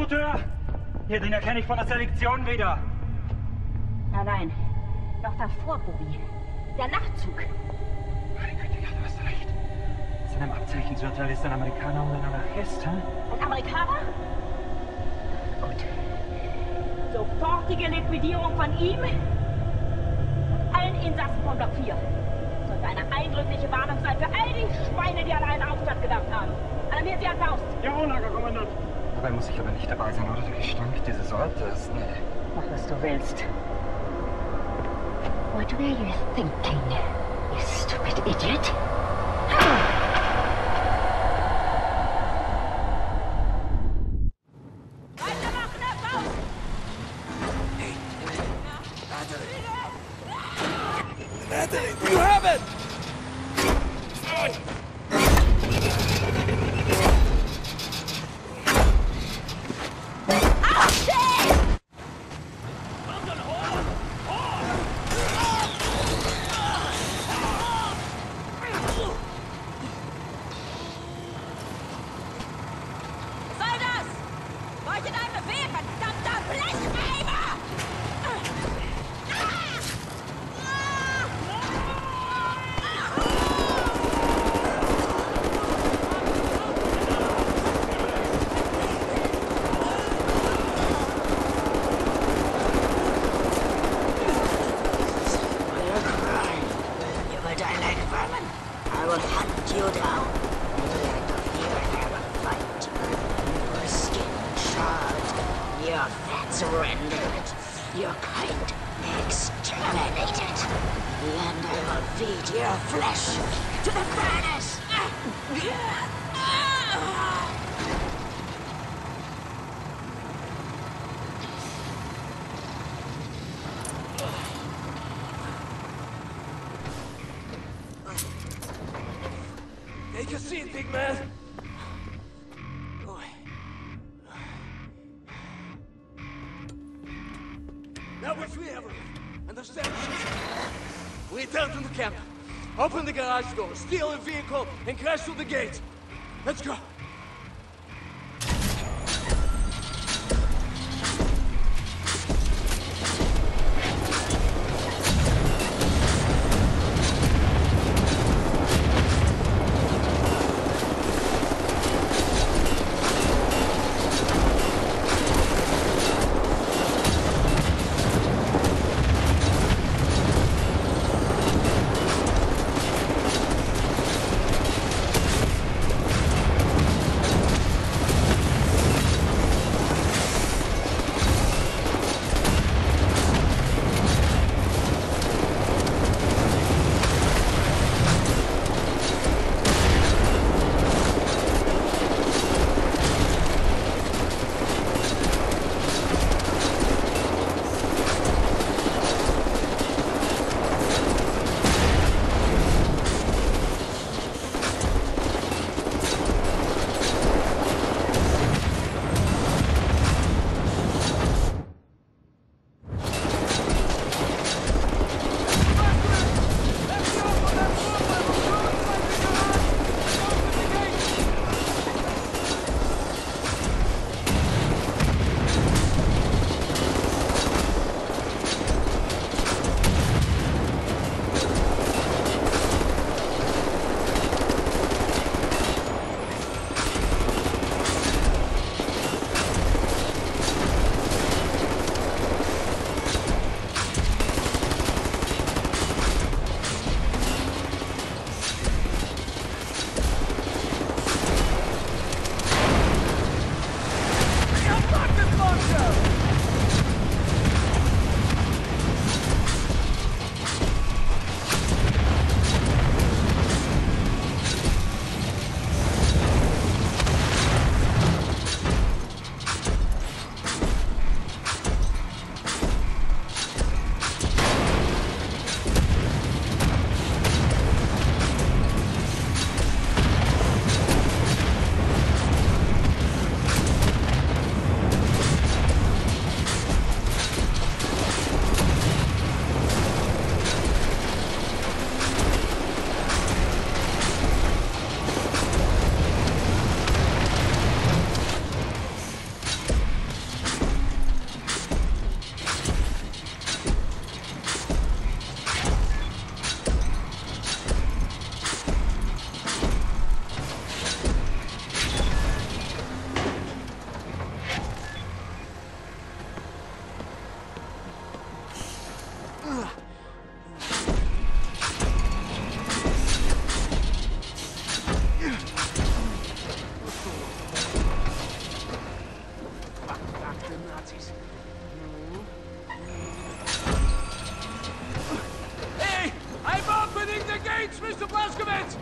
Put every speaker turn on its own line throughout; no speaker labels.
Transporteur! Hier, den erkenne ich von der Selektion wieder.
Nein, nein. Noch davor, Bobby. Der Nachtzug.
Meine Güte, ja, du hast recht. Seinem Abzeichen zu urteilen ist ein Amerikaner und ein Anarchist, hm?
Ein Amerikaner? Gut. Sofortige Liquidierung von ihm und allen Insassen von Block 4. Sollte eine eindrückliche Warnung sein für all die Schweine, die an einen Aufstand gedacht haben. Alarmiert sie an Faust.
Jawohl, Lagerkommandant. Dabei muss ich aber nicht dabei sein, oder? Der Gestank dieses Ortes. Nee.
Mach, was du willst. What were you thinking, you stupid idiot?
You have it!
Your fats rendered. Your kind exterminated. And I will feed your flesh to the furnace.
Take a seat, big man. The garage door, steal a vehicle, and crash through the gate. Let's go.
Hey! I'm opening the gates, Mr. Blazkowicz!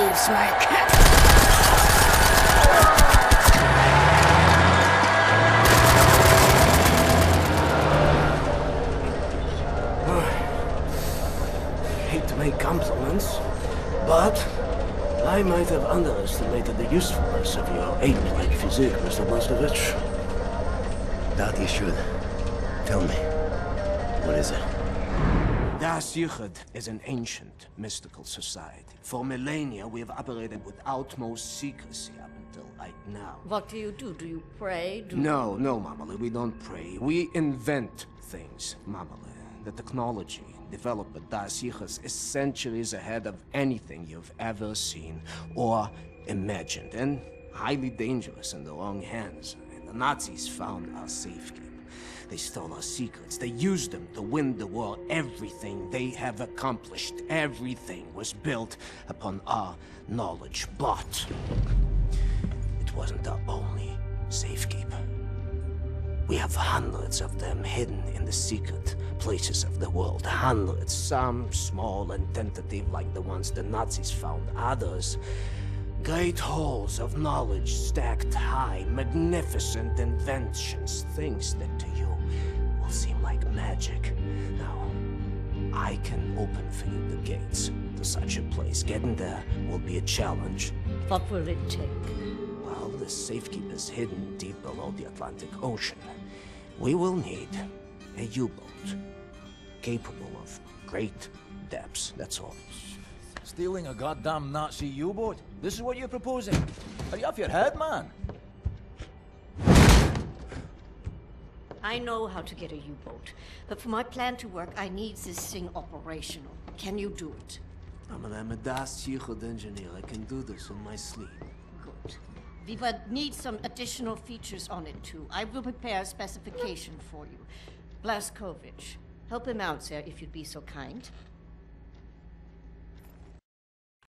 Leaves my cat.
hate to make compliments, but I might have underestimated the usefulness of your ape-like physique, Mr. Blazkowicz.
That you should. Tell me. What is it?
Da'at Yichud is an ancient, mystical society. For millennia, we have operated with utmost secrecy up until right now.
What do you do? Do you pray? Do
No, no, Mamale, we don't pray. We invent things, Mamale. The technology developed by Da'at Yichud is centuries ahead of anything you've ever seen or imagined, and highly dangerous in the wrong hands. And the Nazis found our safekeeping. They stole our secrets. They used them to win the war. Everything they have accomplished, everything was built upon our knowledge. But it wasn't our only safekeeper. We have hundreds of them hidden in the secret places of the world. Hundreds, some small and tentative, like the ones the Nazis found. Others, great halls of knowledge stacked high, magnificent inventions, things that to like magic. Now, I can open for you the gates to such a place. Getting there will be a challenge.
What will it take?
Well, the safekeeper's hidden deep below the Atlantic Ocean. We will need a U-boat capable of great depths, that's all.
Stealing a goddamn Nazi U-boat? This is what you're proposing? Are you off your head, man?
I know how to get a U-boat, but for my plan to work, I need this thing operational. Can you do it?
I'm an I'm a Da'at Yichud engineer. I can do this in my sleep.
Good. We will need some additional features on it too. I will prepare a specification for you. Blazkowicz, help him out, sir, if you'd be so kind.